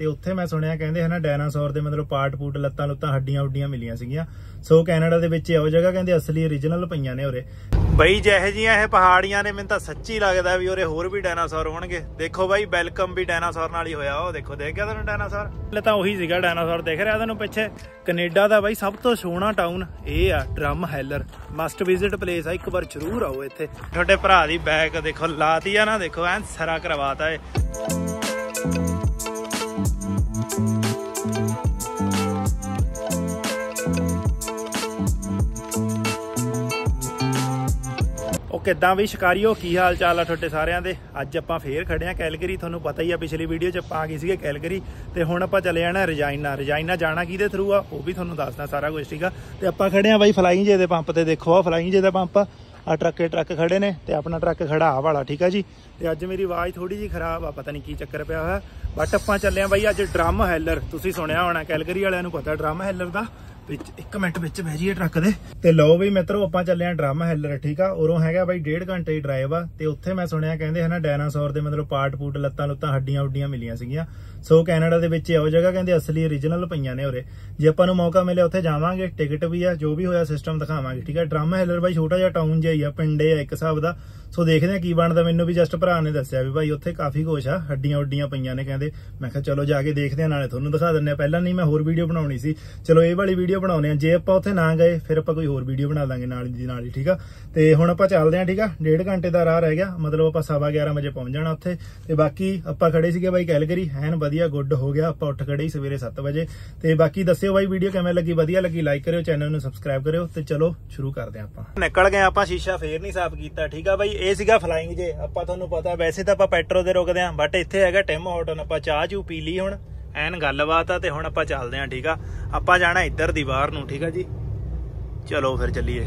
ਤੇ ਉੱਥੇ ਮੈਂ ਸੁਣਿਆ ਕਹਿੰਦੇ ਹਨਾ ਡਾਇਨਾਸੌਰ ਦੇ ਮਤਲਬ ਪਾਰਟ ਪੂਟ ਲੱਤਾਂ ਲੁੱਤਾਂ ਹੱਡੀਆਂ ਉੱਡੀਆਂ ਮਿਲੀਆਂ ਸੀਗੀਆਂ। ਸੋ ਕੈਨੇਡਾ ਦੇ ਵਿੱਚ ਉਹ ਜਗ੍ਹਾ ਕਹਿੰਦੇ ਅਸਲੀ origignal ਪਈਆਂ ਨੇ ਉਰੇ। ਬਈ ਜਿਹੇ ਜੀਆਂ ਇਹ ਪਹਾੜੀਆਂ ਨੇ ਮੈਨੂੰ ਤਾਂ ਸੱਚੀ ਲੱਗਦਾ ਵੀ ਉਰੇ ਹੋਰ ਵੀ ਡਾਇਨਾਸੌਰ ਹੋਣਗੇ। ਦੇਖੋ ਬਾਈ ਵੈਲਕਮ ਵੀ ਡਾਇਨਾਸੌਰ ਨਾਲ ਹੀ ਹੋਇਆ ਉਹ ਦੇਖੋ ਦੇਖ ਗਿਆ ਤੁਹਾਨੂੰ ਡਾਇਨਾਸੌਰ? ਲੈ ਤਾਂ ਉਹੀ ਸੀਗਾ ਡਾਇਨਾਸੌਰ ਦੇਖ ਰਿਹਾ ਤੁਹਾਨੂੰ ਪਿੱਛੇ? ਕੈਨੇਡਾ ਦਾ ਬਾਈ ਸਭ ਤੋਂ ਸੋਹਣਾ ਟਾਊਨ ਇਹ ਆ Drumheller. Must visit place ਆ ਇੱਕ ਵਾਰ ਜ਼ਰੂਰ ਆਓ ਇੱਥੇ। ਤੁਹਾਡੇ ਭਰਾ ਦੀ ਬੈਗ ਦੇਖੋ ਲਾਤੀ ਆ ਨਾ ਦੇਖੋ ਐਨ ਸਰਾ ਕਰਵਾਤਾ ਏ। ਉਹ ਕਿੱਦਾਂ ਵੀ ਸ਼ਿਕਾਰੀਓ, ਕੀ ਹਾਲ ਚਾਲ ਆ ਤੁਹਾਡੇ ਸਾਰਿਆਂ ਦੇ? ਅੱਜ ਆਪਾਂ ਫੇਰ ਖੜੇ ਆ ਕੈਲਗਰੀ, ਤੁਹਾਨੂੰ ਪਤਾ ਹੀ ਆ, ਪਿਛਲੀ ਵੀਡੀਓ 'ਚ ਆਪਾਂ ਆ ਗਏ ਸੀਗੇ ਕੈਲਗਰੀ, ਤੇ ਹੁਣ ਆਪਾਂ ਚਲੇ ਜਾਣਾ ਰਜਾਇਨਾ ਰਜਾਇਨਾ ਜਾਣਾ ਕਿਹਦੇ ਥਰੂ ਆ, ਉਹ ਵੀ ਤੁਹਾਨੂੰ ਦੱਸਦਾ ਸਾਰਾ ਕੁਝ, ਠੀਕਾ ਤੇ ਆਪਾਂ ਖੜੇ ਆ ਬਾਈ ਫਲਾਈਂਗ ਜੇ ਦੇ ਪੰਪ ਤੇ, ਦੇਖੋ ਆ ਫਲਾਈਂਗ ਜੇ ਦਾ ਪੰਪ। ਆ ਟਰੱਕੇ ਟਰੱਕ ਖੜੇ ਨੇ, ਤੇ ਆਪਣਾ ਟਰੱਕ ਖੜਾ ਆ ਵਾਲਾ, ਠੀਕ ਆ ਜੀ? ਤੇ ਅੱਜ ਮੇਰੀ ਆਵਾਜ਼ ਥੋੜੀ ਜੀ ਖਰਾਬ ਆ, ਪਤਾ ਨਹੀਂ ਕੀ ਚੱਕਰ ਪਿਆ ਹੋਇਆ। ਬਟ ਆਪਾਂ ਚੱਲੇ ਆ ਬਾਈ, ਅੱਜ ਡਰਮ ਹੈਲਰ। ਤੁਸੀਂ ਸੁਣਿਆ ਹੋਣਾ, ਕੈਲਗਰੀ ਵਾਲਿਆਂ ਨੂੰ ਪਤਾ, ਡਰਮ ਹੈਲਰ ਦਾ। ਵਿੱਚ 1 ਮਿੰਟ ਵਿੱਚ ਬਹਿ ਜੀਏ ਟਰੱਕ ਦੇ। ਤੇ ਲਓ ਵੀ ਮਿੱਤਰੋ, ਆਪਾਂ ਚੱਲੇ ਆ ਡਰਮ ਹੈਲਰ, ਠੀਕ ਆ? ਉਰੋਂ ਹੈਗਾ ਬਾਈ 1.5 ਘੰਟੇ ਦੀ ਡਰਾਈਵ ਆ। ਤੇ ਉੱਥੇ ਮੈਂ ਸੁਣਿਆ ਕਹਿੰਦੇ ਹਨਾ ਡਾਇਨਾਸੌਰ ਦੇ ਮਤਲਬ ਪਾਰਟ ਪੂਟ ਲੱਤਾਂ ਲੁੱਤਾਂ ਹੱਡੀਆਂ ਉੱਡੀਆਂ ਮਿਲੀਆਂ ਸੀਗੀਆਂ। ਸੋ ਕੈਨੇਡਾ ਦੇ ਵਿੱਚ ਉਹ ਜਗ੍ਹਾ ਕਹਿੰਦੇ ਅਸਲੀ origignal ਪਈਆਂ ਨੇ ਉਰੇ। ਜੇ ਆਪਾਂ ਨੂੰ ਮੌਕਾ ਮਿਲਿਆ, ਉੱਥੇ ਜਾਵਾਂਗੇ। ਟਿਕਟ ਵੀ ਆ, ਜੋ ਵੀ ਹੋਇਆ ਸਿਸਟਮ ਦਿਖਾਵਾਂਗੇ, ਠੀਕ ਆ? ਡਰਮ ਹੈਲਰ ਬਾਈ, ਛੋਟਾ ਜਿਹਾ ਟਾਊਨ ਜਿਹਾ ਹੀ ਆ, ਪਿੰਡੇ ਆ ਇੱਕ ਹਿਸਾਬ ਦਾ। ਸੋ ਦੇਖਦੇ ਆ ਕੀ ਬਣਦਾ। ਮੈਨੂੰ ਵੀ ਜਸਟ ਭਰਾ ਨੇ ਦੱਸਿਆ ਵੀ ਭਾਈ ਉੱਥੇ ਕਾਫੀ ਕੁਛ ਆ, ਹੱਡੀਆਂ ਉੱਡੀਆਂ ਪਈਆਂ ਨੇ ਕਹਿੰਦੇ। ਮੈਂ ਕਿਹਾ ਚਲੋ ਜਾ ਕੇ ਦੇਖਦੇ ਆ ਨਾਲੇ ਤੁਹਾਨੂੰ ਦਿਖਾ ਦਿੰਨੇ ਆ ਪਹਿਲਾਂ ਨਹੀਂ ਮੈਂ ਹੋਰ ਵੀਡੀਓ ਬਣਾਉਣੀ ਸੀ। ਚਲੋ ਇਹ ਵਾਲੀ ਵੀਡੀਓ ਬਣਾਉਨੇ ਆ ਜੇ ਆਪਾਂ ਉੱਥੇ ਨਾ ਗਏ, ਫਿਰ ਆਪਾਂ ਕੋਈ ਹੋਰ ਵੀਡੀਓ ਬਣਾ ਲਾਂਗੇ ਨਾਲ ਦੀ ਨਾਲ ਹੀ, ਠੀਕ ਆ? ਤੇ ਹੁਣ ਆਪਾਂ ਚੱਲਦੇ ਆ ਠੀਕ ਆ? ਡੇਢ ਘੰਟੇ ਦਾ ਰਾਹ ਰਹਿ ਗਿਆ। ਮਤਲਬ ਆਪਾਂ ਸਵਾ 11 ਵਜੇ ਪਹੁੰਚ ਜਾਣਾ ਉੱਥੇ। ਤੇ ਬਾਕੀ ਆਪਾਂ ਖੜੇ ਸੀਗੇ ਬਾਈ ਕੈਲਗਰੀ। ਐਨ ਵਧੀਆ, ਗੁੱਡ ਹੋ ਗਿਆ। ਆਪਾਂ ਉੱਠ ਖੜੇ ਹੀ ਸਵੇਰੇ 7 ਵਜੇ। ਤੇ ਬਾਕੀ ਦੱਸਿਓ ਬਾਈ ਵੀਡੀਓ ਕਿਵੇਂ ਲੱਗੀ? ਵਧੀਆ ਲੱਗੀ ਲਾਈਕ ਕਰਿਓ, ਚੈਨਲ ਨੂੰ ਸਬਸਕ੍ਰਾਈਬ ਕਰਿਓ। ਤੇ ਚਲੋ ਸ਼ੁਰੂ ਕਰਦੇ ਆ ਆਪਾਂ। ਨਿਕਲ ਗਏ ਆਪਾਂ, ਸ਼ੀਸ਼ਾ ਫੇਰ ਨਹੀਂ ਸਾਫ਼ ਕੀਤਾ, ਠੀਕ ਆ ਬਾਈ? ਇਹ ਸੀਗਾ ਫਲਾਈਂਗ ਜੇ, ਆਪਾਂ ਤੁਹਾਨੂੰ ਪਤਾ, ਵੈਸੇ ਤਾਂ ਆਪਾਂ ਪੈਟਰੋ ਦੇ ਰੁਕਦੇ ਆਂ ਬਟ ਇੱਥੇ ਹੈਗਾ ਟਿਮ ਹਾਰਟਨ ਆਪਾਂ ਚਾਹ ਚੂ ਪੀ ਲਈ ਹੁਣ, ਐਨ ਗੱਲਬਾਤ ਆ ਤੇ ਹੁਣ ਆਪਾਂ ਚੱਲਦੇ ਆਂ ਠੀਕ ਆ? ਆਪਾਂ ਜਾਣਾ ਇੱਧਰ ਦੀ ਬਾਹਰ ਨੂੰ, ਠੀਕ ਆ ਜੀ? ਚਲੋ ਫਿਰ ਚੱਲੀਏ।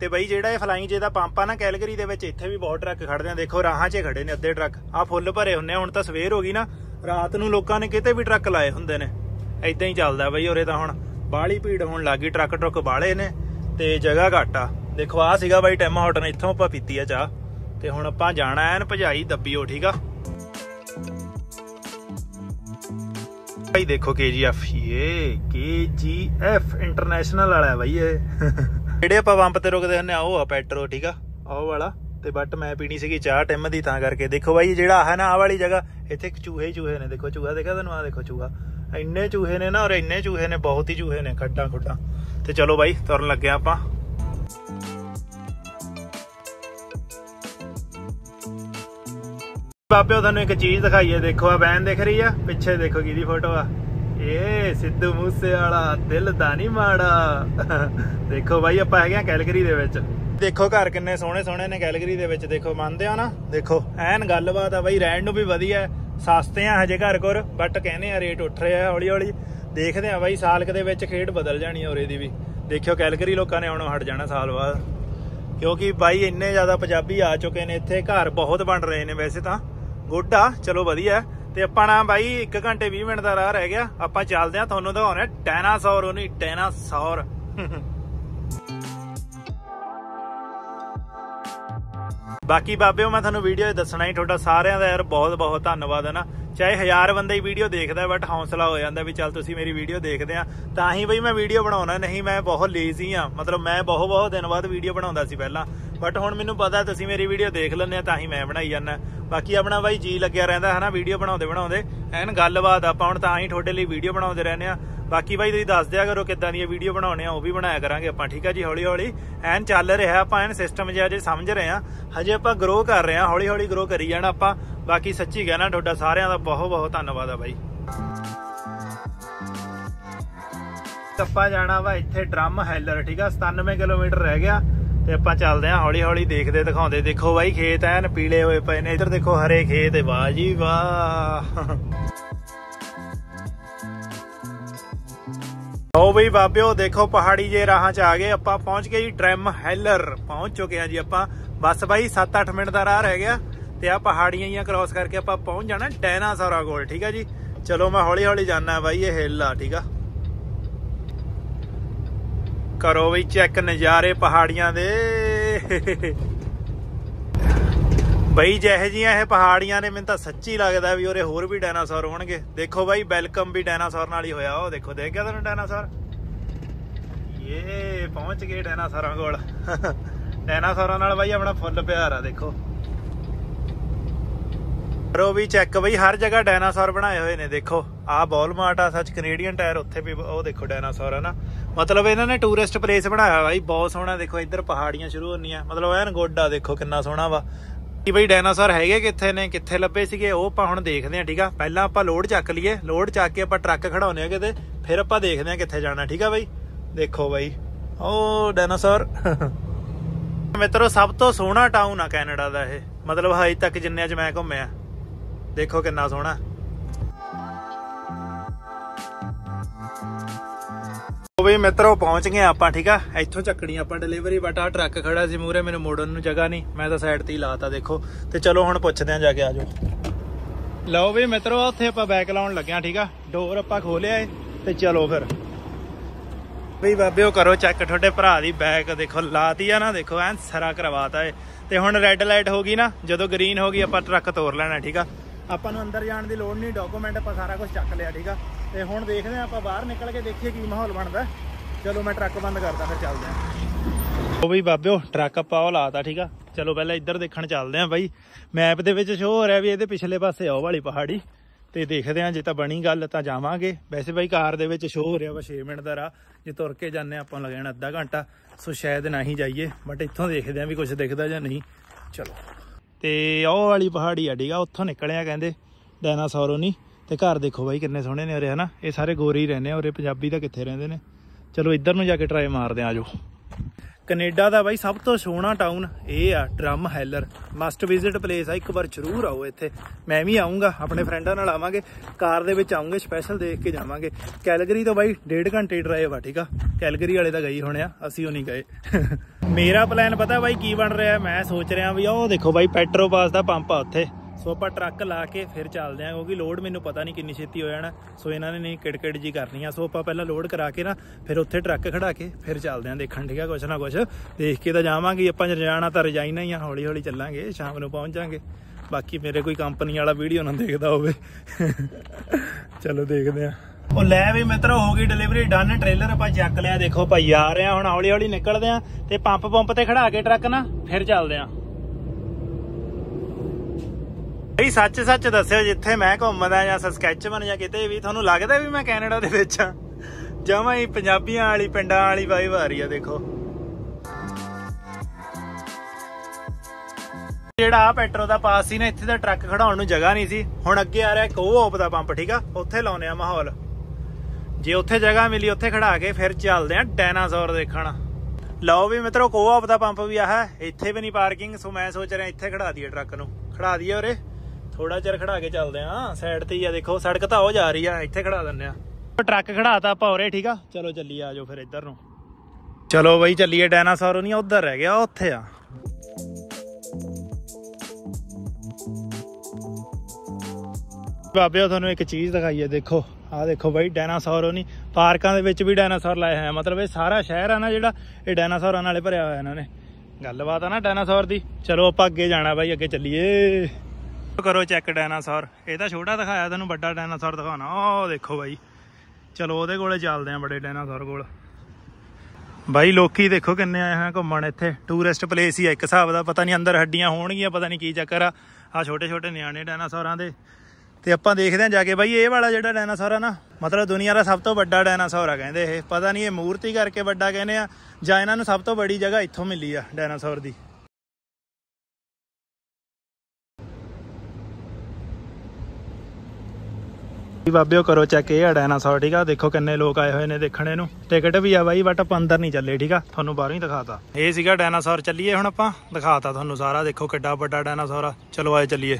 ਤੇ ਬਈ ਜਿਹੜਾ ਇਹ ਫਲਾਈਂਗ ਜੇ ਦਾ ਪੰਪ ਆ ਨਾ, ਕੈਲਗਰੀ ਦੇ ਵਿੱਚ, ਇੱਥੇ ਵੀ ਬਹੁਤ ਟਰੱਕ ਖੜਦੇ ਆ, ਦੇਖੋ ਰਾਹਾਂ 'ਚ ਖੜੇ ਨੇ ਅੱਧੇ ਟਰੱਕ। ਆ ਫੁੱਲ ਭਰੇ ਹੁੰਨੇ ਆ, ਹੁਣ ਤਾਂ ਸਵੇਰ ਹੋ ਗਈ ਨਾ, ਰਾਤ ਨੂੰ ਲੋਕਾਂ ਨੇ ਕਿਤੇ ਵੀ ਟਰੱਕ ਲਾਏ ਹੁੰਦੇ ਨੇ। ਐਦਾਂ ਹੀ ਚੱਲਦਾ ਬਈ ਉਰੇ ਤਾਂ ਹੁਣ, ਬਾਹਲੀ ਭੀੜ ਹੋਣ ਲੱਗੀ ਟਰੱਕ ਟਰੱਕ ਬਾਹਲੇ ਨੇ। ਤੇ ਜਗ੍ਹਾ ਘੱਟ ਆ। ਦੇਖੋ ਆ ਸੀਗਾ ਬਾਈ ਟੈਮ ਹਾਟਨ ਇੱਥੋਂ ਆਪਾਂ ਪੀਤੀ ਆ ਚਾਹ। ਤੇ ਹੁਣ ਆਪਾਂ ਜਾਣਾ ਐਨ ਭਜਾਈ ਦੱਬੀਓ ਠੀਕ ਆ? ਭਾਈ ਦੇਖੋ KGF ਇਹ KGF ਇੰਟਰਨੈਸ਼ਨਲ ਵਾਲਾ ਬਾਈ ਇਹ। ਜਿਹੜੇ ਆਪਾਂ ਪੰਪ ਤੇ ਰੁਕਦੇ ਹੁੰਨੇ ਆ, ਉਹ ਆ ਪੈਟਰੋ ਠੀਕ ਆ? ਉਹ ਵਾਲਾ। ਤੇ ਬਟ ਮੈਂ ਪੀਣੀ ਸੀਗੀ ਚਾਹ ਟਿਮ ਦੀ ਤਾਂ ਕਰਕੇ। ਦੇਖੋ ਬਾਈ, ਜਿਹੜਾ ਆ ਨਾ ਆ ਵਾਲੀ ਜਗ੍ਹਾ, ਇੱਥੇ ਚੂਹੇ ਹੀ ਚੂਹੇ ਨੇ। ਦੇਖੋ ਚੂਹਾ ਦੇਖਿਆ ਤੁਹਾਨੂੰ ਆ ਦੇਖੋ ਚੂਹਾ। ਇੰਨੇ ਚੂਹੇ ਨੇ ਨਾ ਔਰ ਇੰਨੇ ਚੂਹੇ ਨੇ, ਬਹੁਤ ਹੀ ਚੂਹੇ ਨੇ, ਖੱਡਾਂ ਖੁੱਡਾਂ। ਤੇ ਚਲੋ ਬਾਈ, ਤੁਰਨ ਲੱਗੇ ਆਪਾਂ। ਬਾਬਿਓ ਤੁਹਾਨੂੰ ਇੱਕ ਚੀਜ਼ ਦਿਖਾਈਏ। ਦੇਖੋ ਆ ਵੈਨ ਦਿਖ ਰਹੀ ਆ। ਪਿੱਛੇ ਦੇਖੋ ਕਿਹਦੀ ਫੋਟੋ ਆ। ਇਹ ਸਿੱਧੂ ਮੂਸੇ ਵਾਲਾ ਦਿਲ ਦਾ ਨਹੀਂ ਮਾੜਾ। ਦੇਖੋ ਬਾਈ, ਆਪਾਂ ਹੈਗੇ ਆ ਕੈਲਗਰੀ ਦੇ ਵਿੱਚ। ਦੇਖੋ ਘਰ ਕਿੰਨੇ ਸੋਹਣੇ ਸੋਹਣੇ ਨੇ ਕੈਲਗਰੀ ਦੇ ਵਿੱਚ, ਦੇਖੋ, ਮੰਨਦੇ ਆ ਨਾ? ਦੇਖੋ, ਐਨ ਗੱਲਬਾਤ ਆ ਬਾਈ, ਰਹਿਣ ਨੂੰ ਵੀ ਵਧੀਆ ਸਸਤੇ ਆ ਹਜੇ ਘਰ ਕੋਰ ਬਟ ਕਹਿੰਦੇ ਆ ਰੇਟ ਉੱਠ ਰਿਹਾ ਹੌਲੀ ਹੌਲੀ। ਦੇਖਦੇ ਆ ਬਾਈ ਸਾਲਕ ਦੇ ਵਿੱਚ ਖੇਡ ਬਦਲ ਜਾਣੀ ਆ ਦੀ ਵੀ। ਦੇਖਿਓ ਕੈਲਗਰੀ ਲੋਕਾਂ ਨੇ ਆਉਣੋਂ ਹਟ ਜਾਣਾ ਸਾਲ ਬਾਅਦ। ਕਿਉਂਕਿ ਬਾਈ, ਇੰਨੇ ਜ਼ਿਆਦਾ ਪੰਜਾਬੀ ਆ ਚੁੱਕੇ ਨੇ ਇੱਥੇ, ਘਰ ਬਹੁਤ ਬਣ ਰਹੇ ਨੇ ਵੈਸੇ ਤਾਂ। ਗੁੱਡ ਆ, ਚਲੋ ਵਧੀਆ ਤੇ ਆਪਾਂ ਨਾ ਬਾਈ 1 ਘੰਟੇ 20 ਮਿੰਟ ਦਾ ਰਾਹ ਰਹਿ ਗਿਆ। ਆਪਾਂ ਚੱਲਦੇ ਆ ਤੁਹਾਨੂੰ ਦਿਖਾਉਣੇ ਡਾਇਨਾਸੌਰ ਉਹਨੂੰ ਡਾਇਨਾਸੌਰ ਬਾਕੀ ਬਾਬਿਓ, ਮੈਂ ਤੁਹਾਨੂੰ ਵੀਡੀਓ ਦੱਸਣਾ ਹੀ, ਤੁਹਾਡਾ ਸਾਰਿਆਂ ਦਾ ਯਾਰ ਬਹੁਤ ਬਹੁਤ ਧੰਨਵਾਦ, ਹੈ ਨਾ? ਚਾਹੇ ਹਜ਼ਾਰ ਬੰਦੇ ਹੀ ਵੀਡੀਓ ਦੇਖਦਾ ਬਟ ਹੌਸਲਾ ਹੋ ਜਾਂਦਾ ਵੀ ਚੱਲ ਤੁਸੀਂ ਮੇਰੀ ਵੀਡੀਓ ਦੇਖਦੇ ਆ। ਤਾਂ ਹੀ ਬਈ ਮੈਂ ਵੀਡੀਓ ਬਣਾਉਣਾ ਨਹੀਂ, ਮੈਂ ਬਹੁਤ ਲੇਜ਼ੀ ਆ। ਮਤਲਬ ਮੈਂ ਬਹੁਤ ਬਹੁਤ ਦਿਨ ਬਾਅਦ ਵੀਡੀਓ ਬਣਾਉਂਦਾ ਸੀ ਪਹਿਲਾਂ। ਬਟ ਹੁਣ ਮੈਨੂੰ ਪਤਾ, ਤੁਸੀਂ ਮੇਰੀ ਵੀਡੀਓ ਦੇਖ ਲੈਂਦੇ ਆ ਤਾਂ ਹੀ ਮੈਂ ਬਣਾਈ ਜਾਂਦਾ। ਬਾਕੀ ਆਪਣਾ ਬਾਈ ਜੀ ਲੱਗਿਆ ਰਹਿੰਦਾ, ਹਨਾ ਵੀਡੀਓ ਬਣਾਉਂਦੇ ਬਣਾਉਂਦੇ। ਐਨ ਗੱਲਬਾਤ ਆਪਾਂ ਹੁਣ ਤਾਂ ਹੀ ਤੁਹਾਡੇ ਲਈ ਵੀਡੀਓ ਬਣਾਉਂਦੇ ਰਹਿੰਦੇ ਆ ਬਾਕੀ ਬਾਈ ਤੁਸੀਂ ਦੱਸ ਦਿਆ ਕਰੋ ਕਿੱਦਾਂ ਦੀ ਵੀਡੀਓ ਬਣਾਉਣੇ ਆ, ਉਹ ਵੀ ਬਣਾਇਆ ਕਰਾਂਗੇ ਆਪਾਂ, ਠੀਕ ਆ ਜੀ ਹੌਲੀ ਹੌਲੀ ਐਨ ਚੱਲ ਰਿਹਾ ਆਪਾਂ, ਐਨ ਸਿਸਟਮ ਜਿਹਾ ਜੇ ਸਮਝ ਰਹੇ ਆ ਹਜੇ ਆਪਾਂ ਗਰੋ ਕਰ ਰਹੇ ਆ ਹੌਲੀ ਹੌਲੀ ਗਰੋ ਕਰੀ ਜਾਣਾ ਆਪਾਂ। ਬਾਕੀ ਸੱਚੀ ਕਹਿਣਾ, ਤੁਹਾਡਾ ਸਾਰਿਆਂ ਦਾ ਬਹੁਤ ਬਹੁਤ ਧੰਨਵਾਦ ਆ ਬਾਈ। ਆਪਾਂ ਜਾਣਾ ਵਾ ਇੱਥੇ ਡਰਮ ਹੈਲਰ, ਠੀਕ ਆ 97 ਕਿਲੋਮੀਟਰ ਰਹਿ ਗਿਆ। ਤੇ ਆਪਾਂ ਚੱਲਦੇ ਆਂ ਹੌਲੀ ਹੌਲੀ ਦੇਖਦੇ ਦਿਖਾਉਂਦੇ। ਦੇਖੋ ਬਾਈ ਖੇਤ ਐਨ ਪੀਲੇ ਹੋਏ ਪਏ ਨੇ। ਇੱਧਰ ਦੇਖੋ ਹਰੇ ਖੇਤ, ਵਾਹ ਜੀ ਵਾਹ। ਲਓ ਬਈ ਬਾਬਿਓ, ਦੇਖੋ ਪਹਾੜੀ ਜੇ ਰਾਹਾਂ 'ਚ ਆ ਗਏ। ਆਪਾਂ ਪਹੁੰਚ ਗਏ ਜੀ ਡਰਮ ਹੈਲਰ। ਪਹੁੰਚ ਚੁੱਕੇ ਹਾਂ ਜੀ ਆਪਾਂ। ਬਸ ਬਾਈ 7-8 ਮਿੰਟ ਦਾ ਰਾਹ ਰਹਿ ਗਿਆ ਤੇ ਆ ਪਹਾੜੀਆਂ ਹੀ ਕ੍ਰਾਸ ਕਰਕੇ ਆਪਾਂ ਪਹੁੰਚ ਜਾਣਾ ਡਾਇਨਾਸੌਰਾ ਕੋਲ, ਠੀਕ ਆ ਜੀ? ਚਲੋ ਮੈਂ ਹੌਲੀ ਹੌਲੀ ਜਾਣਾ ਬਾਈ ਇਹ ਹਿੱਲ ਆ, ਠੀਕ ਆ? ਕਰੋ ਬਈ, ਚੈੱਕ ਨਜ਼ਾਰੇ ਪਹਾੜੀਆਂ ਦੇ। ਬਈ, ਜਿਹੇ ਜੀਆਂ ਇਹ ਪਹਾੜੀਆਂ ਨੇ, ਮੈਨੂੰ ਤਾਂ ਸੱਚੀ ਲੱਗਦਾ ਵੀ ਉਰੇ ਹੋਰ ਵੀ ਡਾਇਨਾਸੌਰ ਹੋਣਗੇ। ਦੇਖੋ ਬਾਈ, ਵੈਲਕਮ ਵੀ ਡਾਇਨਾਸੌਰ ਨਾਲ ਹੀ ਹੋਇਆ ਉਹ। ਦੇਖੋ ਦੇਖ ਗਿਆ ਤੁਹਾਨੂੰ ਡਾਇਨਾਸੌਰ? ਇਹ ਪਹੁੰਚ ਗਏ ਡਾਇਨਾਸੌਰਾਂ ਕੋਲ। ਡਾਇਨਾਸੌਰਾਂ ਨਾਲ ਬਾਈ ਆਪਣਾ ਫੁੱਲ ਪਿਆਰ ਆ, ਦੇਖੋ। ਰੋ ਵੀ ਚੈੱਕ ਬਈ, ਹਰ ਜਗ੍ਹਾ ਡਾਇਨਾਸੌਰ ਬਣਾਏ ਹੋਏ ਨੇ, ਦੇਖੋ। ਆਹ ਬੋਲਮਾਰਟ ਆ, ਸੱਚ ਕੈਨੇਡੀਅਨ ਟਾਇਰ ਉੱਥੇ ਵੀ ਉਹ ਦੇਖੋ ਡਾਇਨਾਸੌਰ ਆ ਨਾ। ਮਤਲਬ ਇਹਨਾਂ ਨੇ ਟੂਰਿਸਟ ਪਲੇਸ ਬਣਾਇਆ ਬਾਈ, ਬਹੁਤ ਸੋਹਣਾ, ਦੇਖੋ, ਇੱਧਰ ਪਹਾੜੀਆਂ ਸ਼ੁਰੂ ਹੁੰਦੀਆਂ। ਮਤਲਬ ਐਨ ਗੋਡਾ ਦੇਖੋ, ਕਿੰਨਾ ਸੋਹਣਾ ਵਾ। ਕਿ ਬਈ ਡਾਇਨਾਸੌਰ ਹੈਗੇ ਕਿੱਥੇ ਨੇ, ਕਿੱਥੇ ਲੱਭੇ ਸੀਗੇ, ਉਹ ਆਪਾਂ ਹੁਣ ਦੇਖਦੇ ਆ ਠੀਕ ਆ? ਪਹਿਲਾਂ ਆਪਾਂ ਲੋਡ ਚੱਕ ਲਈਏ। ਲੋਡ ਚੱਕ ਕੇ ਆਪਾਂ ਟਰੱਕ ਖੜਾਉਨੇ ਆ ਕਿਤੇ ਫਿਰ ਆਪਾਂ ਦੇਖਦੇ ਆ ਕਿੱਥੇ ਜਾਣਾ, ਠੀਕ ਆ ਬਾਈ? ਦੇਖੋ ਬਾਈ। ਉਹ ਡਾਇਨਾਸੌਰ ਮਿੱਤਰੋ, ਸਭ ਤੋਂ ਸੋਹਣਾ ਟਾਊਨ ਆ ਕੈਨੇਡਾ ਦਾ ਇਹ। ਮਤਲਬ ਹਜੇ ਤੱਕ ਜਿੰਨੇ ਚ ਮੈਂ ਘੁੰਮਿਆ। ਦੇਖੋ ਕਿੰਨਾ ਸੋਹਣਾ। ਉਹ ਵੀ ਮਿੱਤਰੋ ਪਹੁੰਚ ਗਏ ਆਪਾਂ, ਠੀਕ ਆ? ਇੱਥੋਂ ਚੱਕਣੀ ਆਪਾਂ ਡਿਲੀਵਰੀ ਬਟ ਆ ਟਰੱਕ ਖੜਾ ਸੀ ਮੂਰੇ ਮੈਨੂੰ ਮੋੜਨ ਨੂੰ ਜਗ੍ਹਾ ਨਹੀਂ। ਮੈਂ ਤਾਂ ਸਾਈਡ ਤੇ ਹੀ ਲਾਤਾ, ਦੇਖੋ। ਤੇ ਚਲੋ ਹੁਣ ਪੁੱਛਦੇ ਆ ਜਾ ਕੇ ਆਜੋ ਲਓ ਵੀ ਮਿੱਤਰੋ, ਉੱਥੇ ਆਪਾਂ ਬੈਕ ਲਾਉਣ ਲੱਗਿਆ, ਠੀਕ ਆ? ਡੋਰ ਆਪਾਂ ਖੋਲਿਆ ਏ, ਤੇ ਚਲੋ ਫਿਰ। ਵੀ ਬਾਬੇ ਕਰੋ ਚੈੱਕ ਤੁਹਾਡੇ ਭਰਾ ਦੀ ਬੈਕ ਦੇਖੋ, ਲਾਤੀ ਆ ਨਾ, ਦੇਖੋ, ਐਨ ਸਰਾ ਕਰਵਾਤਾ ਏ। ਤੇ ਹੁਣ ਰੈੱਡ ਲਾਈਟ ਹੋ ਗਈ ਨਾ, ਜਦੋਂ ਗ੍ਰੀਨ ਹੋ ਗਈ, ਆਪਾਂ ਟਰੱਕ ਤੋਰ ਲੈਣਾ, ਠੀਕ ਆ? ਆਪਾਂ ਨੂੰ ਅੰਦਰ ਜਾਣ ਦੀ ਲੋੜ ਨਹੀਂ ਡਾਕੂਮੈਂਟ ਆਪਾਂ ਸਾਰਾ ਕੁਝ ਚੱਕ ਲਿਆ, ਠੀਕ ਆ? ਤੇ ਹੁਣ ਦੇਖਦੇ ਆ ਆਪਾਂ ਬਾਹਰ ਨਿਕਲ ਕੇ ਦੇਖੀਏ ਕੀ ਮਾਹੌਲ ਬਣਦਾ। ਚਲੋ ਮੈਂ ਟਰੱਕ ਬੰਦ ਕਰਦਾ, ਫਿਰ ਚੱਲਦੇ ਆ ਉਹ ਵੀ ਬਾਬਿਓ, ਟਰੱਕ ਆਪਾਂ ਉਹ ਲਾਤਾ, ਠੀਕ ਆ? ਚਲੋ ਪਹਿਲਾਂ ਇੱਧਰ ਦੇਖਣ ਚੱਲਦੇ ਆ ਬਾਈ। ਮੈਪ ਦੇ ਵਿੱਚ ਸ਼ੋ ਹੋ ਰਿਹਾ ਵੀ ਇਹਦੇ ਪਿਛਲੇ ਪਾਸੇ ਆਓ ਵਾਲੀ ਪਹਾੜੀ। ਤੇ ਦੇਖਦੇ ਆ ਜੇ ਤਾਂ ਬਣੀ ਗੱਲ ਤਾਂ ਜਾਵਾਂਗੇ। ਵੈਸੇ ਬਾਈ ਕਾਰ ਦੇ ਵਿੱਚ ਸ਼ੋ ਹੋ ਰਿਹਾ ਵਾ 6 ਮਿੰਟ ਦਾ ਰਾਹ। ਜੇ ਤੁਰ ਕੇ ਜਾਂਦੇ ਆਪਾਂ ਨੂੰ ਲੱਗਣਾ ਅੱਧਾ ਘੰਟਾ। ਸੋ ਸ਼ਾਇਦ ਨਾ ਹੀ ਜਾਈਏ ਬਟ ਇੱਥੋਂ ਦੇਖਦੇ ਆ ਵੀ ਕੁਝ ਦਿਖਦਾ ਜਾਂ ਨਹੀਂ। ਚਲੋ। ਤੇ ਉਹ ਵਾਲੀ ਪਹਾੜੀ ਆ ਡੀਗਾ ਉੱਥੋਂ ਨਿਕਲਿਆ ਕਹਿੰਦੇ ਡਾਇਨਾਸੌਰੋ ਨਹੀਂ ਤੇ ਘਰ ਦੇਖੋ ਬਾਈ ਕਿੰਨੇ ਸੋਹਣੇ ਨੇ ਉਰੇ, ਹਨਾ। ਇਹ ਸਾਰੇ ਗੋਰੇ ਹੀ ਰਹਿੰਦੇ ਆ, ਉਰੇ ਪੰਜਾਬੀ ਤਾਂ ਕਿੱਥੇ ਰਹਿੰਦੇ ਨੇ। ਚਲੋ ਇੱਧਰ ਨੂੰ ਜਾ ਕੇ ਟਰਾਈ ਮਾਰਦੇ ਆ ਆਜੋ ਕੈਨੇਡਾ ਦਾ ਬਾਈ ਸਭ ਤੋਂ ਸੋਹਣਾ ਟਾਊਨ ਇਹ ਆ Drumheller must visit place ਆ, ਇੱਕ ਵਾਰ ਜ਼ਰੂਰ ਆਓ ਇੱਥੇ। ਮੈਂ ਵੀ ਆਉਂਗਾ ਆਪਣੇ ਫਰੈਂਡਾਂ ਨਾਲ ਆਵਾਂਗੇ। ਕਾਰ ਦੇ ਵਿੱਚ ਆਉਂਗੇ ਸਪੈਸ਼ਲ ਦੇਖ ਕੇ ਜਾਵਾਂਗੇ। ਕੈਲਗਰੀ ਤੋਂ ਬਾਈ ਡੇਢ ਘੰਟੇ ਡਰਾਈਵ ਆ, ਠੀਕ ਆ? ਕੈਲਗਰੀ ਵਾਲੇ ਤਾਂ ਗਈ ਹੋਣੇ ਆ, ਅਸੀਂ ਉਹ ਨਹੀਂ ਗਏ। ਮੇਰਾ ਪਲਾਨ ਪਤਾ ਬਾਈ ਕੀ ਬਣ ਰਿਹਾ, ਮੈਂ ਸੋਚ ਰਿਹਾ ਵੀ ਉਹ ਦੇਖੋ ਬਾਈ ਪੈਟਰੋ ਪਾਸ ਦਾ ਪੰਪ ਆ ਉੱਥੇ। ਸੋ ਆਪਾਂ ਟਰੱਕ ਲਾ ਕੇ ਫਿਰ ਚੱਲਦੇ ਆਂ ਕਿਉਂਕਿ ਲੋਡ ਮੈਨੂੰ ਪਤਾ ਨਹੀਂ ਕਿੰਨੀ ਛੇਤੀ ਹੋ ਜਾਣਾ। ਸੋ ਇਹਨਾਂ ਨੇ ਨਹੀਂ ਕਿੜਕਿੜ ਜੀ ਕਰਨੀ ਆ। ਸੋ ਆਪਾਂ ਪਹਿਲਾਂ ਲੋਡ ਕਰਾ ਕੇ ਨਾ, ਫਿਰ ਉੱਥੇ ਟਰੱਕ ਖੜਾ ਕੇ ਫਿਰ ਚੱਲਦੇ ਆਂ ਦੇਖਣ ਠੀਕ ਆ, ਕੁਛ ਨਾ ਕੁਛ। ਦੇਖ ਕੇ ਤਾਂ ਜਾਵਾਂਗੇ, ਆਪਾਂ ਜਾਣਾ ਤਾਂ ਰਜਾਈਨਾ ਹੀ ਆ ਹੌਲੀ ਹੌਲੀ ਚੱਲਾਂਗੇ, ਸ਼ਾਮ ਨੂੰ ਪਹੁੰਚ ਜਾਾਂਗੇ ਬਾਕੀ ਮੇਰੇ ਕੋਈ ਕੰਪਨੀ ਵਾਲਾ ਵੀਡੀਓ ਨਾ ਦੇਖਦਾ ਹੋਵੇ। ਚਲੋ ਦੇਖਦੇ ਆਂ ਉਹ ਲੈ ਵੀ ਮਿੱਤਰੋ, ਹੋ ਗਈ ਡਿਲੀਵਰੀ ਡਨ ਟ੍ਰੇਲਰ ਆਪਾਂ ਚੱਕ ਲਿਆ। ਦੇਖੋ ਭਾਈ ਆ ਰਹੇ ਆ ਹੁਣ ਹੌਲੀ ਹੌਲੀ ਨਿਕਲਦੇ ਆ ਤੇ ਪੰਪ ਪੰਪ ਤੇ ਖੜਾ ਕੇ ਟਰੱਕ ਨਾ, ਫਿਰ ਚੱਲਦੇ ਆ ਬਈ ਸੱਚ ਸੱਚ ਦੱਸਿਓ ਜਿੱਥੇ ਮੈਂ ਘੁੰਮਦਾ ਜਾਂ ਸਸਕੈਚਮਨ ਜਾਂ ਕਿਤੇ ਵੀ, ਤੁਹਾਨੂੰ ਲੱਗਦਾ ਵੀ ਮੈਂ ਕੈਨੇਡਾ ਦੇ ਵਿੱਚ ਆ ਜਮਾਂ ਹੀ ਪੰਜਾਬੀਆਂ ਵਾਲੀ, ਪਿੰਡਾਂ ਵਾਲੀ ਵਾਈਬ ਆ ਰਹੀ ਆ, ਦੇਖੋ। ਜਿਹੜਾ ਆ ਪੈਟਰੋ ਦਾ ਪਾਸ ਸੀ ਨਾ, ਇੱਥੇ ਦਾ ਟਰੱਕ ਖੜਾਉਣ ਨੂੰ ਜਗ੍ਹਾ ਨਹੀਂ ਸੀ। ਹੁਣ ਅੱਗੇ ਆ ਰਿਹਾ ਕੋਆਪ ਦਾ ਪੰਪ ਠੀਕ ਆ? ਉੱਥੇ ਲਾਉਨੇ ਆ ਮਾਹੌਲ। ਜੇ ਉੱਥੇ ਜਗ੍ਹਾ ਮਿਲੀ, ਉੱਥੇ ਖੜਾ ਕੇ ਫਿਰ ਚੱਲਦੇ ਆ ਡਾਇਨਾਸੌਰ ਦੇਖਣ। ਲਓ ਵੀ ਮਿੱਤਰੋ ਕੋਆਪ ਦਾ ਪੰਪ ਵੀ ਆ ਹੈ। ਇੱਥੇ ਵੀ ਨਹੀਂ ਪਾਰਕਿੰਗ ਸੋ ਮੈਂ ਸੋਚ ਰਿਹਾ ਇੱਥੇ ਖੜਾ ਦਈਏ ਟਰੱਕ ਨੂੰ। ਖੜਾ ਦਈਏ ਉਰੇ। ਥੋੜਾ ਚਿਰ ਖੜਾ ਕੇ ਚੱਲਦੇ ਆ। ਸਾਈਡ ਤੇ ਹੀ ਆ, ਦੇਖੋ, ਸੜਕ ਤਾਂ ਉਹ ਜਾ ਰਹੀ ਆ, ਇੱਥੇ ਖੜਾ ਦਿੰਨੇ ਆ। ਟਰੱਕ ਖੜਾਤਾ ਆਪਾਂ ਉਰੇ, ਠੀਕ ਆ? ਚਲੋ, ਚੱਲੀਏ ਆਜੋ ਫਿਰ ਇੱਧਰ ਨੂੰ। ਚਲੋ ਬਈ, ਚੱਲੀਏ, ਡਾਇਨਾਸੌਰ ਨਹੀਂ, ਉਧਰ ਰਹਿ ਗਿਆ, ਉੱਥੇ ਆ। ਬਾਬਿਓ ਤੁਹਾਨੂੰ ਇੱਕ ਚੀਜ਼ ਦਿਖਾਈਏ, ਦੇਖੋ। ਆਹ ਦੇਖੋ ਬਾਈ, ਡਾਇਨਾਸੌਰ ਨਹੀਂ, ਪਾਰਕਾਂ ਦੇ ਵਿੱਚ ਵੀ ਡਾਇਨਾਸੌਰ ਲਾਏ ਹੋਏ ਆ। ਮਤਲਬ ਇਹ ਸਾਰਾ ਸ਼ਹਿਰ ਆ ਨਾ ਜਿਹੜਾ, ਇਹ ਡਾਇਨਾਸੌਰਾਂ ਨਾਲੇ ਭਰਿਆ ਹੋਇਆ ਇਹਨਾਂ ਨੇ। ਗੱਲਬਾਤ ਆ ਨਾ ਡਾਇਨਾਸੌਰ ਦੀ। ਚਲੋ, ਆਪਾਂ ਅੱਗੇ ਜਾਣਾ ਬਾਈ, ਅੱਗੇ ਚੱਲੀਏ। ਕਰੋ ਚੈੱਕ ਡਾਇਨਾਸੌਰ ਇਹ ਤਾਂ ਛੋਟਾ ਦਿਖਾਇਆ ਤੁਹਾਨੂੰ ਵੱਡਾ ਡਾਇਨਾਸੌਰ ਦਿਖਾਉਣਾ। ਉਹ ਦੇਖੋ ਬਾਈ। ਚਲੋ, ਉਹਦੇ ਕੋਲੇ ਚੱਲਦੇ ਆ ਬੜੇ ਡਾਇਨਾਸੌਰ ਕੋਲ। ਬਾਈ, ਲੋਕੀ ਦੇਖੋ ਕਿੰਨੇ ਆਏ ਹੋਏ ਘੁੰਮਣ ਇੱਥੇ। ਟੂਰਿਸਟ ਪਲੇਸ ਹੀ ਆ, ਇੱਕ ਹਿਸਾਬ ਦਾ ਪਤਾ ਨਹੀਂ ਅੰਦਰ ਹੱਡੀਆਂ ਹੋਣਗੀਆਂ, ਪਤਾ ਨਹੀਂ ਕੀ ਚੱਕਰ ਆ। ਆ ਛੋਟੇ ਛੋਟੇ ਨਿਆਣੇ ਡਾਇਨਾਸੌਰਾਂ ਦੇ। ਤੇ ਆਪਾਂ ਦੇਖਦੇ ਆ ਜਾ ਕੇ ਬਾਈ, ਇਹ ਵਾਲਾ ਜਿਹੜਾ ਡਾਇਨਾਸੌਰ ਆ ਨਾ, ਮਤਲਬ ਦੁਨੀਆ ਦਾ ਸਭ ਤੋਂ ਵੱਡਾ ਡਾਇਨਾਸੌਰ ਆ ਕਹਿੰਦੇ ਇਹ। ਪਤਾ ਨਹੀਂ ਇਹ ਮੂਰਤੀ ਕਰਕੇ ਵੱਡਾ ਕਹਿੰਦੇ ਆ, ਜਾਂ ਇਹਨਾਂ ਨੂੰ ਸਭ ਤੋਂ ਵੱਡੀ ਜਗ੍ਹਾ ਇੱਥੋਂ ਮਿਲੀ ਆ ਡਾਇਨਾਸੌਰ ਦੀ। ਬਾਬਿਓ ਕਰੋ ਚੈੱਕ ਇਹ ਆ ਡਾਇਨਾਸੌਰ ਠੀਕ ਆ? ਦੇਖੋ ਕਿੰਨੇ ਲੋਕ ਆਏ ਹੋਏ ਨੇ ਦੇਖਣ ਇਹਨੂੰ ਟਿਕਟ ਵੀ ਆ ਬਾਈ ਬਟ ਆਪਾਂ ਅੰਦਰ ਨਹੀਂ ਚੱਲੇ, ਠੀਕ ਆ? ਤੁਹਾਨੂੰ ਬਾਹਰੋਂ ਹੀ ਦਿਖਾਤਾ। ਇਹ ਸੀਗਾ ਡਾਇਨਾਸੌਰ ਚੱਲੀਏ ਹੁਣ ਆਪਾਂ। ਦਿਖਾਤਾ ਤੁਹਾਨੂੰ ਸਾਰਾ, ਦੇਖੋ ਕਿੱਡਾ ਵੱਡਾ ਡਾਇਨਾਸੌਰ ਆ। ਚਲੋ ਆਏ ਚੱਲੀਏ।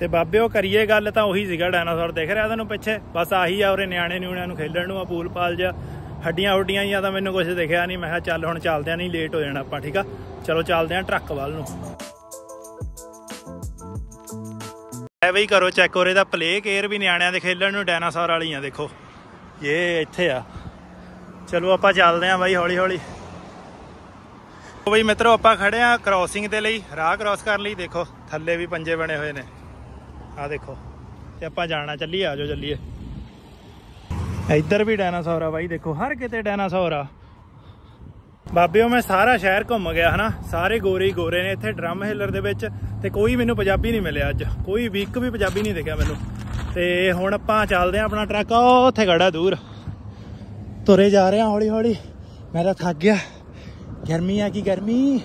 ਤੇ ਬਾਬਿਓ ਕਰੀਏ ਗੱਲ ਤਾਂ ਉਹੀ ਸੀਗਾ ਡਾਇਨਾਸੌਰ ਦੇਖ ਰਿਹਾ ਤੁਹਾਨੂੰ ਪਿੱਛੇ? ਬਸ ਆਹੀ ਆ ਉਰੇ ਨਿਆਣੇ ਨਿਉਣਿਆਂ ਨੂੰ ਖੇਲਣ ਨੂੰ ਆ, ਪੂਲ ਪਾਲ ਜਾ ਹੱਡੀਆਂ ਹੁੱਡੀਆਂ ਹੀ ਤਾਂ ਮੈਨੂੰ ਕੁਝ ਦਿਖਿਆ ਨਹੀਂ। ਮੈਂ ਕਿਹਾ ਚੱਲ ਹੁਣ ਚੱਲਦੇ ਆ ਨਹੀਂ ਲੇਟ ਹੋ ਜਾਣਾ ਆਪਾਂ, ਠੀਕ ਆ? ਚਲੋ ਚੱਲਦੇ ਆ ਟਰੱਕ ਵੱਲ ਨੂੰ। ਐ ਬਈ ਕਰੋ ਚੈੱਕ ਹੋਰੇ ਦਾ ਪਲੇ ਕੇਅਰ ਵੀ ਨਿਆਣਿਆਂ ਦੇ ਖੇਲਣ ਨੂੰ ਡਾਇਨਾਸੌਰ ਵਾਲੀਆਂ ਦੇਖੋ। ਇਹ ਇੱਥੇ ਆ। ਚਲੋ ਆਪਾਂ ਚੱਲਦੇ ਆਂ ਬਾਈ ਹੌਲੀ ਹੌਲੀ ਉਹ ਬਈ ਮਿੱਤਰੋ, ਆਪਾਂ ਖੜੇ ਆ ਕ੍ਰਾਸਿੰਗ ਦੇ ਲਈ, ਰਾਹ ਕ੍ਰਾਸ ਕਰਨ ਲਈ। ਦੇਖੋ, ਥੱਲੇ ਵੀ ਪੰਜੇ ਬਣੇ ਹੋਏ ਨੇ। ਆ ਦੇਖੋ, ਤੇ ਆਪਾਂ ਜਾਣਾ, ਚੱਲੀਏ ਆਜੋ ਚੱਲੀਏ। ਇੱਧਰ ਵੀ ਡਾਇਨਾਸੌਰ ਆ ਬਾਈ, ਦੇਖੋ, ਹਰ ਕਿਤੇ ਡਾਇਨਾਸੌਰ ਆ। ਬਾਬਿਓ, ਮੈਂ ਸਾਰਾ ਸ਼ਹਿਰ ਘੁੰਮ ਗਿਆ, ਹਨਾ? ਸਾਰੇ ਗੋਰੇ ਹੀ ਗੋਰੇ ਨੇ ਇੱਥੇ, ਡਰਮ ਹਿਲਰ ਦੇ ਵਿੱਚ, ਤੇ ਕੋਈ ਮੈਨੂੰ ਪੰਜਾਬੀ ਨਹੀਂ ਮਿਲਿਆ ਅੱਜ। ਕੋਈ ਵੀ ਇੱਕ ਵੀ ਪੰਜਾਬੀ ਨਹੀਂ ਦਿਖਿਆ ਮੈਨੂੰ। ਤੇ ਹੁਣ ਆਪਾਂ ਚੱਲਦੇ ਆ ਆਪਣਾ ਟਰੱਕ, ਉੱਥੇ ਖੜਾ ਦੂਰ। ਤੁਰੇ ਜਾ ਰਹੇ ਆ ਹੌਲੀ ਹੌਲੀ ਮੈਂ ਤਾਂ ਥੱਕ ਗਿਆ। ਗਰਮੀ ਆ ਕੀ ਗਰਮੀ?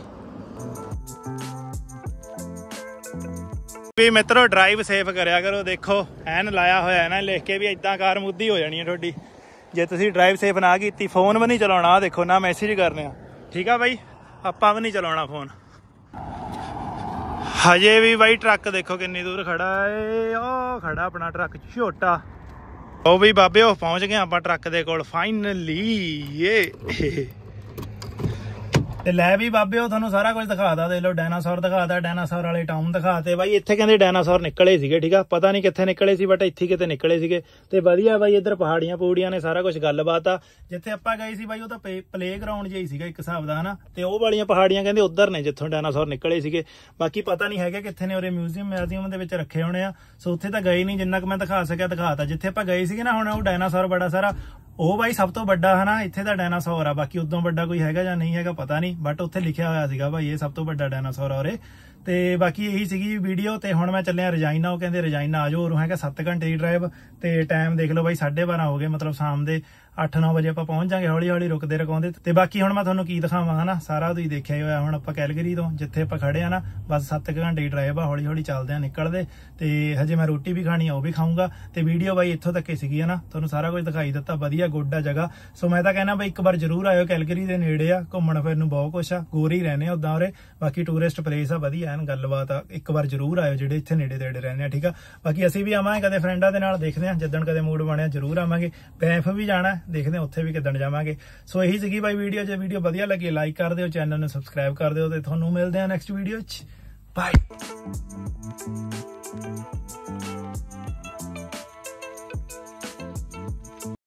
ਵੀ ਮਿੱਤਰੋ ਡਰਾਈਵ ਸੇਫ ਕਰਿਆ ਕਰੋ, ਦੇਖੋ। ਐਨ ਲਾਇਆ ਹੋਇਆ ਨਾ, ਲਿਖ ਕੇ ਵੀ ਇਦਾਂ ਕਾਰ ਮੁੱਦੀ ਹੋ ਜਾਣੀ ਹੈ ਤੁਹਾਡੀ। ਜੇ ਤੁਸੀਂ ਡਰਾਈਵ ਸੇਫ ਨਾ ਕੀਤੀ ਫੋਨ ਵੀ ਨਹੀਂ ਚਲਾਉਣਾ, ਆਹ ਦੇਖੋ, ਨਾ ਮੈਸੇਜ ਕਰਨੇ ਆ। ਠੀਕ ਆ ਬਾਈ? ਆਪਾਂ ਵੀ ਨਹੀਂ ਚਲਾਉਣਾ ਫੋਨ ਹਜੇ ਵੀ ਬਾਈ ਟਰੱਕ ਦੇਖੋ ਕਿੰਨੀ ਦੂਰ ਖੜਾ ਏ। ਉਹ ਖੜਾ ਆਪਣਾ ਟਰੱਕ ਛੋਟਾ। ਉਹ ਵੀ ਬਾਬੇ ਉਹ ਪਹੁੰਚ ਗਏ ਆਪਾਂ ਟਰੱਕ ਦੇ ਕੋਲ ਫਾਈਨਲੀ ਏ। ਤੇ ਲੈ ਵੀ ਬਾਬੇ ਤੁਹਾਨੂੰ ਸਾਰਾ ਕੁਝ ਦਿਖਾਦਾ ਦੇ ਲੋ ਡਾਇਨਾਸੌਰ ਦਿਖਾਦਾ ਡਾਇਨਾਸੌਰ ਵਾਲੇ ਟਾਊਨ ਦਿਖਾਤੇ। ਬਾਈ, ਇੱਥੇ ਕਹਿੰਦੇ ਡਾਇਨਾਸੌਰ ਨਿਕਲੇ ਸੀਗੇ, ਠੀਕ ਆ? ਪਤਾ ਨਹੀਂ ਕਿੱਥੇ ਨਿਕਲੇ ਸੀ ਬਟ ਇੱਥੇ ਕਿਤੇ ਨਿਕਲੇ ਸੀਗੇ। ਤੇ ਵਧੀਆ ਬਾਈ, ਇੱਧਰ ਪਹਾੜੀਆਂ ਪੂੜੀਆਂ ਨੇ, ਸਾਰਾ ਕੁਝ ਗੱਲਬਾਤ ਆ। ਜਿੱਥੇ ਆਪਾਂ ਗਏ ਸੀ ਬਾਈ, ਉਹ ਤਾਂ ਪਲੇ ਗਰਾਊਂਡ ਜਿਹਾ ਹੀ ਸੀਗਾ, ਇੱਕ ਹਿਸਾਬ ਦਾ, ਹਨਾ? ਤੇ ਉਹ ਵਾਲੀਆਂ ਪਹਾੜੀਆਂ ਕਹਿੰਦੇ ਉੱਧਰ ਨੇ, ਜਿੱਥੋਂ ਡਾਇਨਾਸੌਰ ਨਿਕਲੇ ਸੀਗੇ। ਬਾਕੀ ਪਤਾ ਨਹੀਂ ਹੈਗਾ ਕਿੱਥੇ ਨੇ, ਉਰੇ ਮਿਊਜ਼ੀਅਮ ਮਿਊਜ਼ੀਅਮ ਦੇ ਵਿੱਚ ਰੱਖੇ ਹੋਣੇ ਆ। ਸੋ ਉੱਥੇ ਤਾਂ ਗਏ ਨਹੀਂ, ਜਿੰਨਾ ਕੁ ਮੈਂ ਦਿਖਾ ਸਕਿਆ, ਦਿਖਾਤਾ। ਜਿੱਥੇ ਆਪਾਂ ਗਏ ਸੀਗੇ ਨਾ, ਹੁਣ ਉਹ ਡਾਇਨਾਸੌਰ ਬੜਾ ਸਾਰਾ ਉਹ ਬਾਈ ਸਭ ਤੋਂ ਵੱਡਾ ਹਨਾ, ਇੱਥੇ ਦਾ ਡਾਇਨਾਸੌਰ ਆ, ਬਾਕੀ ਉਦੋਂ ਵੱਡਾ ਕੋਈ ਹੈਗਾ ਜਾਂ ਨਹੀਂ ਹੈਗਾ ਪਤਾ ਨਹੀਂ ਬਟ ਉੱਥੇ ਲਿਖਿਆ ਹੋਇਆ ਸੀਗਾ ਭਾਈ ਇਹ ਸਭ ਤੋਂ ਵੱਡਾ ਡਾਇਨਾਸੌਰ ਆ ਉਰੇ। ਤੇ ਬਾਕੀ ਇਹੀ ਸੀਗੀ ਵੀਡੀਓ ਤੇ ਹੁਣ ਮੈਂ ਚੱਲਿਆ ਰਜਾਈਨਾ, ਉਹ ਕਹਿੰਦੇ ਰਜਾਈਨਾ ਆਜੋ ਉਰੋਂ ਹੈਗਾ 7 ਘੰਟੇ ਦੀ ਡਰਾਈਵ ਤੇ ਟਾਈਮ ਦੇਖ ਲਓ ਬਾਈ 12:30 ਹੋ ਗਏ, ਮਤਲਬ ਸ਼ਾਮ ਦੇ 8-9 ਵਜੇ ਆਪਾਂ ਪਹੁੰਚ ਜਾਾਂਗੇ ਹੌਲੀ ਹੌਲੀ ਰੁਕਦੇ ਰਕਾਉਂਦੇ, ਤੇ ਬਾਕੀ ਹੁਣ ਮੈਂ ਤੁਹਾਨੂੰ ਕੀ ਦਿਖਾਵਾਂ, ਹਨਾ, ਸਾਰਾ ਤੁਸੀਂ ਦੇਖਿਆ ਹੀ ਹੋਇਆ, ਹੁਣ ਆਪਾਂ ਕੈਲਗਰੀ ਤੋਂ, ਜਿੱਥੇ ਆਪਾਂ ਖੜੇ ਆ ਨਾ, ਬਸ 7 ਘੰਟੇ ਦੀ ਡਰਾਈਵ ਆ ਹੌਲੀ ਹੌਲੀ ਚੱਲਦੇ ਆ ਨਿਕਲਦੇ, ਤੇ ਹਜੇ ਮੈਂ ਰੋਟੀ ਵੀ ਖਾਣੀ ਆ, ਉਹ ਵੀ ਖਾਊਂਗਾ, ਤੇ ਵੀਡੀਓ ਬਾਈ ਇੱਥੋਂ ਤੱਕ ਹੀ ਸੀਗੀ, ਹਨਾ, ਤੁਹਾਨੂੰ ਸਾਰਾ ਕੁਝ ਦਿਖਾਈ ਦਿੱਤਾ, ਵਧੀਆ ਗੁੱਡ ਆ ਜਗ੍ਹਾ, ਸੋ ਮੈਂ ਤਾਂ ਕਹਿਣਾ ਬਾਈ, ਇੱਕ ਵਾਰ ਜ਼ਰੂਰ ਆਇਓ ਕੈਲਗਰੀ ਦੇ ਨੇੜੇ ਆ, ਘੁੰਮਣ ਫਿਰਨ ਨੂੰ ਬਹੁਤ ਕੁਛ ਆ, ਗੋਰੀ ਰਹਿੰਦੇ ਆ ਉਦਾਂ ਉਰੇ, ਬਾਕੀ ਟੂਰਿਸਟ ਪਲੇਸ ਆ, ਵਧੀਆ ਐਨ ਗੱਲਬਾਤ ਆ, ਇੱਕ ਵਾਰ ਜ਼ਰੂਰ ਆਇਓ ਜਿਹੜੇ ਇੱਥੇ ਨੇੜੇ ਤੇੜੇ ਰਹਿੰਦੇ ਆ, ਠੀਕ ਆ? ਬਾਕੀ ਅਸੀਂ ਵੀ ਆਵਾਂਗੇ ਕਦੇ ਫਰੈਂਡਾਂ ਦੇ ਨਾਲ, ਦੇਖਦੇ ਆ ਜਿੱਦਣ ਕਦੇ ਮੂਡ ਬਣਿਆ ਜ਼ਰੂਰ ਆਵਾਂਗੇ। ਬੈਂਫ ਵੀ ਜਾਣਾ, ਦੇਖਦੇ ਆ ਉੱਥੇ ਵੀ ਕਿੱਦਣ ਜਾਵਾਂਗੇ। ਸੋ ਇਹੀ ਸੀਗੀ ਬਾਈ ਵੀਡੀਓ, ਜੇ ਵੀਡੀਓ ਵਧੀਆ ਲੱਗੀ ਲਾਈਕ ਕਰ ਦਿਓ, ਚੈਨਲ ਨੂੰ ਸਬਸਕ੍ਰਾਈਬ ਕਰ ਦਿਓ ਤੇ ਤੁਹਾਨੂੰ ਮਿਲਦੇ ਆ ਨੈਕਸਟ ਵੀਡੀਓ 'ਚ। ਬਾਏ